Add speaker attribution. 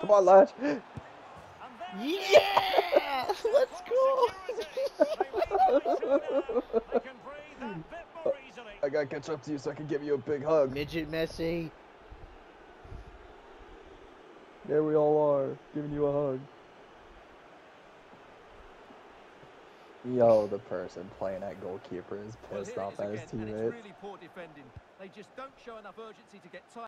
Speaker 1: Come on, lad.
Speaker 2: Yeah! Let's go!
Speaker 1: I gotta catch up to you so I can give you a big hug.
Speaker 2: Midget Messi.
Speaker 1: There we all are, giving you a hug. Yo, the person playing at goalkeeper is pissed off at his
Speaker 3: again, and it's really poor defending. They just don't show enough urgency to get tight.